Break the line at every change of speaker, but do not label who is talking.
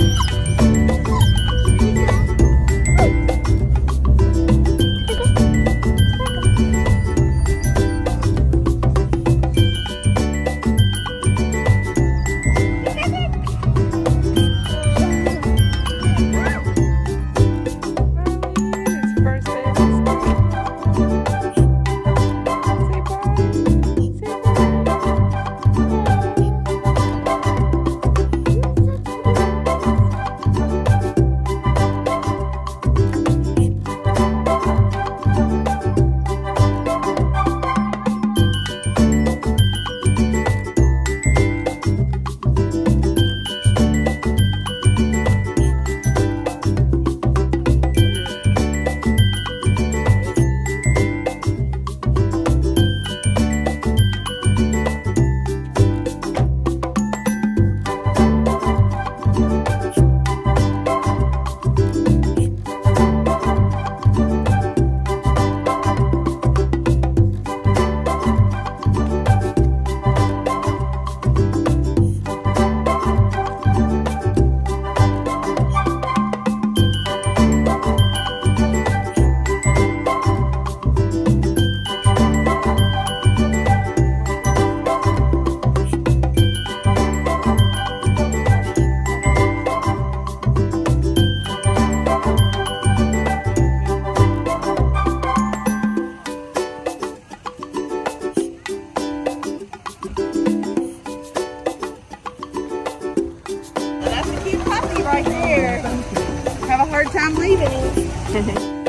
ピッ! Have a hard time leaving.